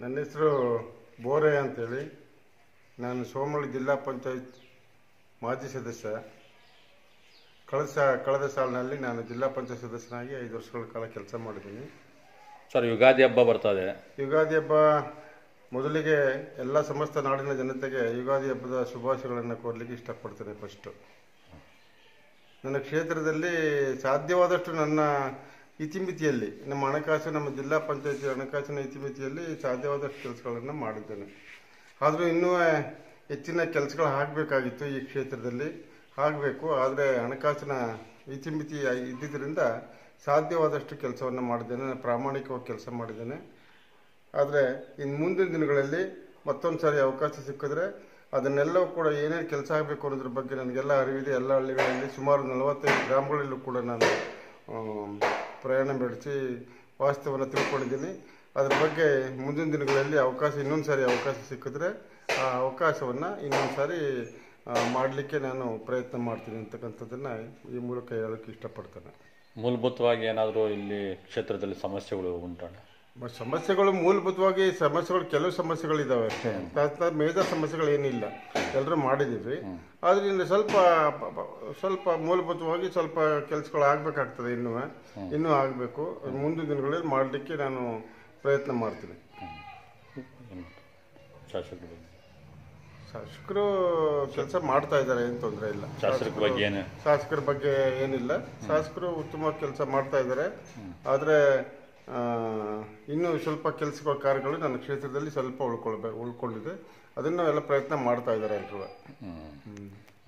ನನ್ನ ಹೆಸರು ಬೋರೆ ಅಂತೇಳಿ. ನಾನು ಸೋಮಳ್ಳಿ ಜಿಲ್ಲಾ ಪಂಚಾಯತ್ ಮಾಜಿ ಸದಸ್ಯ. ಕಳೆದ ಸಾ ಕಳೆದ ಸಾಲಿನಲ್ಲಿ ನಾನು ಜಿಲ್ಲಾ ಪಂಚಾಯತ್ ಸದಸ್ಯನಾಗಿ ಐದು ವರ್ಷಗಳ ಕಾಲ ಕೆಲಸ ಮಾಡಿದ್ದೀನಿ. ಸರ್ ಯುಗಾದಿ ಹಬ್ಬ ಬರ್ತಾ ಇದೆ. ಯುಗಾದಿ ಹಬ್ಬ ಮೊದಲಿಗೆ ಎಲ್ಲ ಸಮಸ್ತ ನಾಡಿನ ಜನತೆಗೆ ಯುಗಾದಿ ಹಬ್ಬದ ಶುಭಾಶಯಗಳನ್ನು ಕೋರಲಿಕ್ಕೆ ಇಷ್ಟಪಡ್ತೇನೆ ಫಸ್ಟು ನನ್ನ ಕ್ಷೇತ್ರದಲ್ಲಿ ಸಾಧ್ಯವಾದಷ್ಟು ನನ್ನ ಇತಿಮಿತಿಯಲ್ಲಿ, ನಮ್ಮ ಹಣಕಾಸು, ನಮ್ಮ ಜಿಲ್ಲಾ ಪಂಚಾಯತಿ ಹಣಕಾಸಿನ ಇತಿಮಿತಿಯಲ್ಲಿ ಸಾಧ್ಯವಾದಷ್ಟು ಕೆಲಸಗಳನ್ನು ಮಾಡಿದ್ದೇನೆ. ಆದರೂ ಇನ್ನೂ ಹೆಚ್ಚಿನ ಕೆಲಸಗಳು ಆಗಬೇಕಾಗಿತ್ತು ಈ ಕ್ಷೇತ್ರದಲ್ಲಿ. ಆಗಬೇಕು, ಆದರೆ ಹಣಕಾಸಿನ ಇತಿಮಿತಿ ಇದ್ದಿದ್ದರಿಂದ ಸಾಧ್ಯವಾದಷ್ಟು ಕೆಲಸವನ್ನು ಮಾಡಿದ್ದೇನೆ. ಪ್ರಾಮಾಣಿಕವಾಗಿ ಕೆಲಸ ಮಾಡಿದ್ದೇನೆ. ಆದರೆ ಇನ್ನು ಮುಂದಿನ ದಿನಗಳಲ್ಲಿ ಮತ್ತೊಂದು ಸಾರಿ ಅವಕಾಶ ಸಿಕ್ಕಿದ್ರೆ ಅದನ್ನೆಲ್ಲವೂ ಕೂಡ ಏನೇನು ಕೆಲಸ ಆಗಬೇಕು ಅನ್ನೋದ್ರ ಬಗ್ಗೆ ನನಗೆಲ್ಲ ಅರಿವಿದೆ. ಎಲ್ಲ ಹಳ್ಳಿಗಳಲ್ಲಿ ಸುಮಾರು ನಲವತ್ತೈದು ಗ್ರಾಮಗಳಲ್ಲೂ ಕೂಡ ನಾನು ಪ್ರಯಾಣ ಬೆಳೆಸಿ ವಾಸ್ತವವನ್ನು ತಿಳ್ಕೊಂಡಿದ್ದೀನಿ. ಅದ್ರ ಬಗ್ಗೆ ಮುಂದಿನ ದಿನಗಳಲ್ಲಿ ಅವಕಾಶ ಇನ್ನೊಂದು ಸಾರಿ ಅವಕಾಶ ಸಿಕ್ಕಿದ್ರೆ ಆ ಅವಕಾಶವನ್ನು ಇನ್ನೊಂದು ಸಾರಿ ಮಾಡಲಿಕ್ಕೆ ನಾನು ಪ್ರಯತ್ನ ಮಾಡ್ತೀನಿ ಅಂತಕ್ಕಂಥದ್ದನ್ನು ಈ ಮೂಲಕ ಹೇಳೋಕ್ಕೆ ಇಷ್ಟಪಡ್ತೇನೆ. ಮೂಲಭೂತವಾಗಿ ಏನಾದರೂ ಇಲ್ಲಿ ಕ್ಷೇತ್ರದಲ್ಲಿ ಸಮಸ್ಯೆಗಳು ಉಂಟಾಣ ಸಮಸ್ಯೆಗಳು ಮೂಲಭೂತವಾಗಿ ಸಮಸ್ಯೆಗಳು ಕೆಲವು ಸಮಸ್ಯೆಗಳಿದ್ದಾವೆ ಅಷ್ಟೇ ಮೇಜರ್ ಸಮಸ್ಯೆಗಳು ಏನಿಲ್ಲ. ಎಲ್ಲರೂ ಮಾಡಿದ್ದೀವಿ. ಆದ್ರಿಂದ ಸ್ವಲ್ಪ ಸ್ವಲ್ಪ ಮೂಲಭೂತವಾಗಿ ಸ್ವಲ್ಪ ಕೆಲಸಗಳು ಆಗಬೇಕಾಗ್ತದೆ ಇನ್ನೂ. ಇನ್ನೂ ಆಗಬೇಕು. ಮುಂದಿನ ದಿನಗಳಲ್ಲಿ ಮಾಡಲಿಕ್ಕೆ ನಾನು ಪ್ರಯತ್ನ ಮಾಡ್ತೀನಿ. ಶಾಸಕರ ಕೆಲಸ ಮಾಡ್ತಾ ಇದ್ದಾರೆ ಏನು ತೊಂದರೆ ಇಲ್ಲ. ಶಾಸಕರ ಬಗ್ಗೆ ಏನು? ಶಾಸಕರ ಬಗ್ಗೆ ಏನಿಲ್ಲ. ಶಾಸಕರು ಉತ್ತಮ ಕೆಲಸ ಮಾಡ್ತಾ ಇದ್ದಾರೆ. ಆದರೆ ಇನ್ನೂ ಸ್ವಲ್ಪ ಕೆಲಸಗಳ ಕಾರ್ಯಗಳು ನನ್ನ ಕ್ಷೇತ್ರದಲ್ಲಿ ಸ್ವಲ್ಪ ಉಳ್ಕೊಳ್ಬೇಕು ಉಳ್ಕೊಂಡಿದೆ. ಅದನ್ನು ಎಲ್ಲ ಪ್ರಯತ್ನ ಮಾಡ್ತಾ ಇದ್ದಾರೆ ಎಲ್ಲರೂ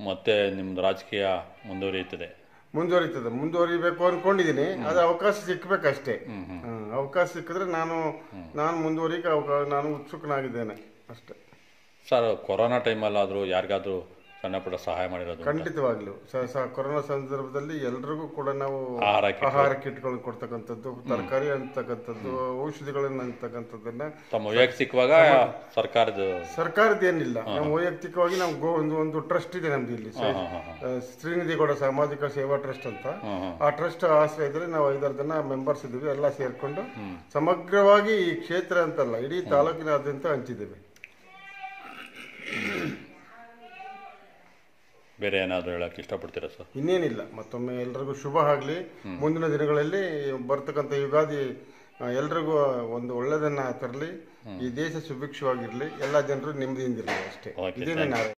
ಮತ್ತೆ ನಿಮ್ದು ರಾಜಕೀಯ ಮುಂದುವರಿಯುತ್ತದೆ. ಮುಂದುವರಿತದೆ. ಮುಂದುವರಿಬೇಕು ಅನ್ಕೊಂಡಿದ್ದೀನಿ ಅದು ಅವಕಾಶ ಸಿಕ್ಕಬೇಕಷ್ಟೇ. ಅವಕಾಶ ಸಿಕ್ಕಿದ್ರೆ ನಾನು ನಾನು ಮುಂದುವರಿಕೆ ಅವಕಾಶ ನಾನು ಉತ್ಸುಕನಾಗಿದ್ದೇನೆ. ಅಷ್ಟೇ. ಸರ್ ಕೊರೋನಾ ಟೈಮಲ್ಲಾದರೂ ಯಾರಿಗಾದ್ರೂ ಸಣ್ಣ ಪುಟ್ಟ ಸಹಾಯ ಮಾಡಿರೋದು ಖಂಡಿತವಾಗ್ಲೂ. ಕೊರೋನಾ ಸಂದರ್ಭದಲ್ಲಿ ಎಲ್ರಿಗೂ ಕೂಡ ನಾವು ಆಹಾರ ಕಿಟ್ ಆಹಾರ ಕಿಟ್ಗಳನ್ನು ಕೊಡ್ತಕ್ಕಂಥದ್ದು ತರಕಾರಿ ಅಂತಕ್ಕಂಥದ್ದು ಔಷಧಿಗಳನ್ನ ಅಂತಕ್ಕಂಥದ್ದನ್ನ ತಮ್ಮ ವೈಯಕ್ತಿಕವಾಗ ಸರ್ಕಾರದ ಸರ್ಕಾರದ ಏನಿಲ್ಲ ನಾವು ವೈಯಕ್ತಿಕವಾಗಿ ನಾವು ಗೋ ಒಂದು ಒಂದು ಟ್ರಸ್ಟ್ ಇದೆ ನಮ್ದು ಇಲ್ಲಿ. ಶ್ರೀನಿಧಿಗೌಡ ಸಾಮಾಜಿಕ ಸೇವಾ ಟ್ರಸ್ಟ್ ಅಂತ. ಆ ಟ್ರಸ್ಟ್ ಆಶ್ರಯದಲ್ಲಿ ನಾವು ಐದಾರು ಜನ ಮೆಂಬರ್ಸ್ ಇದ್ದೀವಿ. ಎಲ್ಲ ಸೇರ್ಕೊಂಡು ಸಮಗ್ರವಾಗಿ ಈ ಕ್ಷೇತ್ರ ಅಂತಲ್ಲ ಇಡೀ ತಾಲೂಕಿನಾದ್ಯಂತ ಹಂಚಿದ್ದೇವೆ. ಬೇರೆ ಏನಾದರೂ ಹೇಳಕ್ಕೆ ಇಷ್ಟಪಡ್ತೀರಾ ಸರ್? ಇನ್ನೇನಿಲ್ಲ. ಮತ್ತೊಮ್ಮೆ ಎಲ್ರಿಗೂ ಶುಭ ಆಗಲಿ. ಮುಂದಿನ ದಿನಗಳಲ್ಲಿ ಬರ್ತಕ್ಕಂಥ ಯುಗಾದಿ ಎಲ್ರಿಗೂ ಒಂದು ಒಳ್ಳೆಯದನ್ನ ತರಲಿ. ಈ ದೇಶ ಸುಭಿಕ್ಷವಾಗಿರಲಿ. ಎಲ್ಲ ಜನರು ನೆಮ್ಮದಿಯಿಂದಿರಲಿ ಅಷ್ಟೇ. ಇದೇನೇ